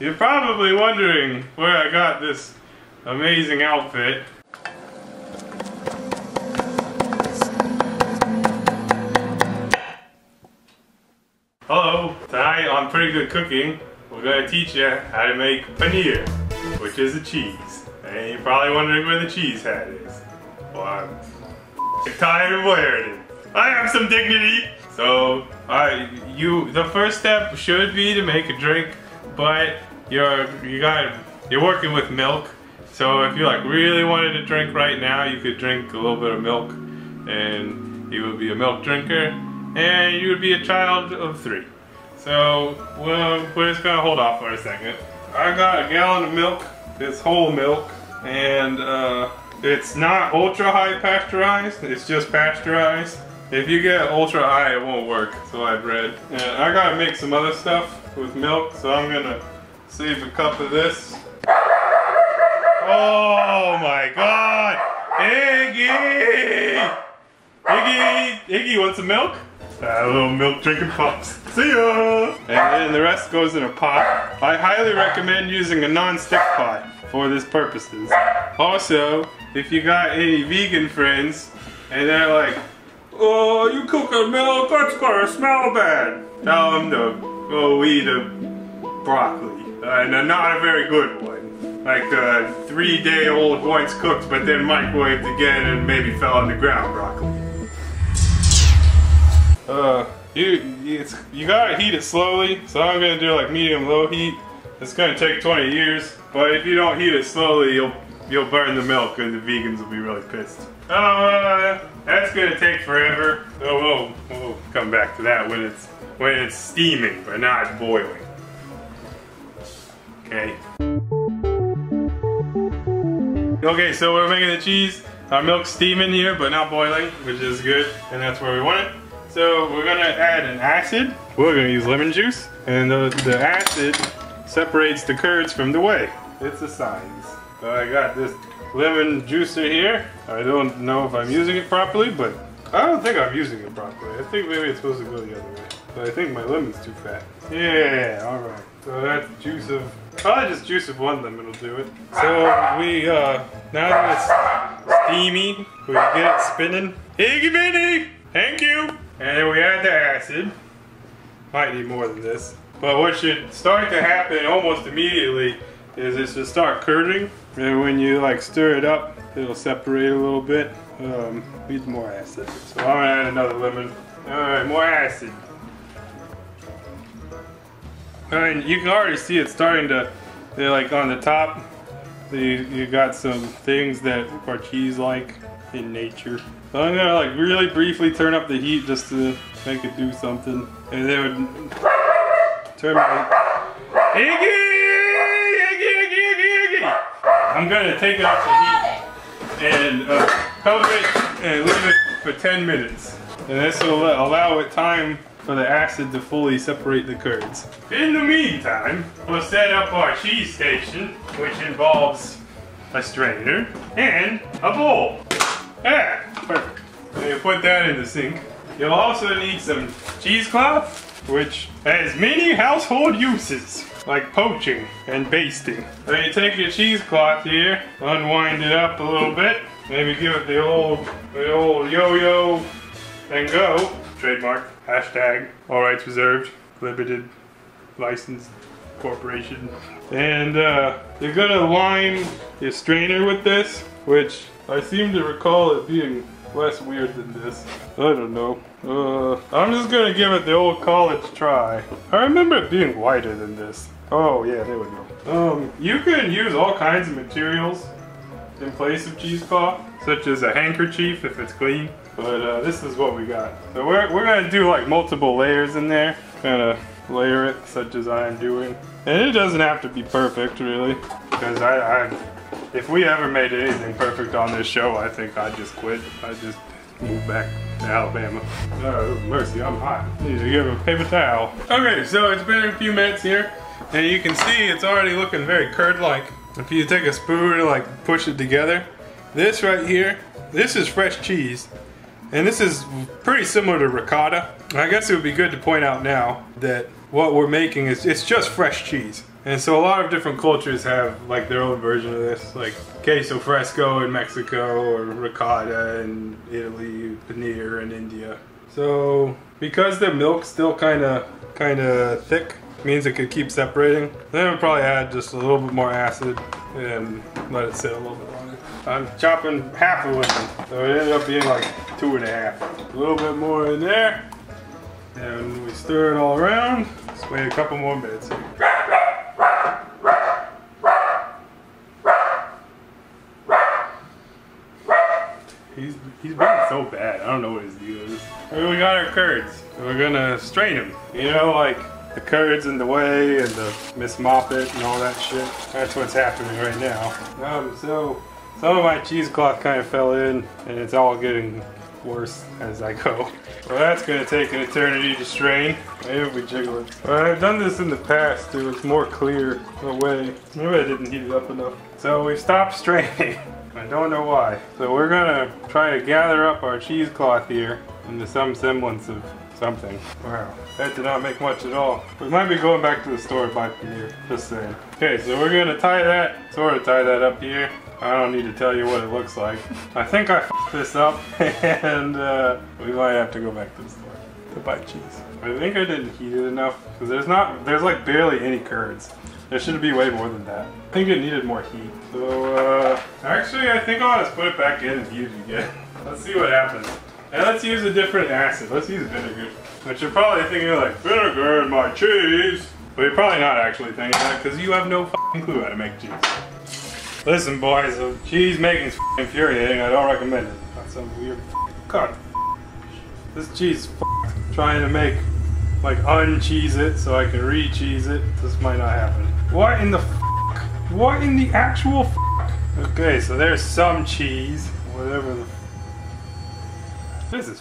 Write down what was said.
You're probably wondering where I got this amazing outfit. Hello, tonight on Pretty Good Cooking, we're gonna teach you how to make paneer, which is a cheese. And you're probably wondering where the cheese hat is. Well, I'm tired of wearing it. I have some dignity. So, I you the first step should be to make a drink, but you're you got you're working with milk. So if you like really wanted to drink right now, you could drink a little bit of milk, and you would be a milk drinker, and you would be a child of three. So well, we're just gonna hold off for a second. I got a gallon of milk. It's whole milk, and uh, it's not ultra high pasteurized. It's just pasteurized. If you get ultra high, it won't work. So I've read. And I gotta make some other stuff with milk, so I'm gonna save a cup of this. Oh my God, Iggy! Iggy, Iggy wants some milk? Uh, a little milk drinking pups. See ya! And then the rest goes in a pot. I highly recommend using a non-stick pot for this purposes. Also, if you got any vegan friends and they're like, oh, you cooking milk, that's gonna smell bad. Tell them to go eat a broccoli. And a not a very good one. Like a three day old once cooked but then microwaved again and maybe fell on the ground broccoli. Uh, you, it's, you gotta heat it slowly, so I'm gonna do like medium low heat. It's gonna take 20 years, but if you don't heat it slowly, you'll you'll burn the milk and the vegans will be really pissed. Uh, that's gonna take forever. So we'll, we'll come back to that when it's when it's steaming but not boiling. Okay. Okay, so we're making the cheese. Our milk's steaming here, but not boiling, which is good, and that's where we want it. So we're gonna add an acid. We're gonna use lemon juice, and the, the acid separates the curds from the whey. It's a science. So I got this lemon juicer here. I don't know if I'm using it properly, but I don't think I'm using it properly. I think maybe it's supposed to go the other way. But I think my lemon's too fat. Yeah, alright. So that's juice of, probably just juice of one lemon will do it. So we, uh, now that it's steamy, we get it spinning. Iggy Bitty! Thank you! And then we add the acid. Might need more than this. But what should start to happen almost immediately is it should start curding. And when you like stir it up, it'll separate a little bit. Um, needs more acid. So I'm gonna add another lemon. Alright, more acid. And you can already see it starting to, they're like on the top, you, you got some things that are cheese-like in nature. So I'm gonna like really briefly turn up the heat just to make it do something. And then would turn my, Iggy! Iggy, Iggy, Iggy, Iggy! I'm gonna take it off the heat and uh, cover it and leave it for 10 minutes. And this will allow it time for the acid to fully separate the curds. In the meantime, we'll set up our cheese station, which involves a strainer and a bowl. Ah, perfect. So you put that in the sink. You'll also need some cheesecloth, which has many household uses, like poaching and basting. So you take your cheesecloth here, unwind it up a little bit, maybe give it the old, the old yo-yo, and go. Trademark. Hashtag all rights reserved. Limited licensed corporation. And uh, you're gonna line your strainer with this, which I seem to recall it being less weird than this. I don't know. Uh, I'm just gonna give it the old college try. I remember it being wider than this. Oh yeah, there we go. Um, you can use all kinds of materials in place of cheesecloth, such as a handkerchief if it's clean. But uh, this is what we got. So we're, we're gonna do like multiple layers in there. Kind of layer it such as I am doing. And it doesn't have to be perfect really. Because I, I, if we ever made anything perfect on this show, I think I'd just quit. I'd just move back to Alabama. Oh, mercy, I'm hot. To give a paper towel. Okay, so it's been a few minutes here. And you can see it's already looking very curd-like. If you take a spoon and like push it together, this right here, this is fresh cheese. And this is pretty similar to ricotta. I guess it would be good to point out now that what we're making is it's just fresh cheese. And so a lot of different cultures have like their own version of this, like queso fresco in Mexico or ricotta in Italy, paneer in India. So because the milk's still kind of kind of thick, means it could keep separating. Then I'll probably add just a little bit more acid and let it sit a little bit longer. I'm chopping half of it, so it ended up being like two and a half. A little bit more in there, and we stir it all around. Just wait a couple more minutes. He's, he's being so bad. I don't know what his deal is. We got our curds. We're gonna strain them. You know, like the curds in the whey and the Miss Muffet and all that shit. That's what's happening right now. Um, so some of my cheesecloth kind of fell in and it's all getting worse as I go. Well, that's gonna take an eternity to strain. Maybe if we jiggle it. Well, I've done this in the past It was more clear away. Maybe I didn't heat it up enough. So we stopped straining. I don't know why. So we're gonna try to gather up our cheesecloth here into some semblance of something. Wow, that did not make much at all. We might be going back to the store to buy paneer, just saying. Okay, so we're gonna tie that, sort of tie that up here. I don't need to tell you what it looks like. I think I f***ed this up, and uh, we might have to go back to the store to buy cheese. I think I didn't heat it enough, because there's not, there's like barely any curds. There should be way more than that. I think it needed more heat. So, uh, actually I think I'll just put it back in and heat it again. Let's see what happens. And let's use a different acid. Let's use vinegar. But you're probably thinking like, vinegar in my cheese. But you're probably not actually thinking that because you have no clue how to make cheese. Listen boys, uh, cheese making is infuriating. I don't recommend it. That's some weird God. This cheese is trying to make like uncheese it so I can re-cheese it. This might not happen. What in the What in the actual Okay, so there's some cheese. Whatever the this is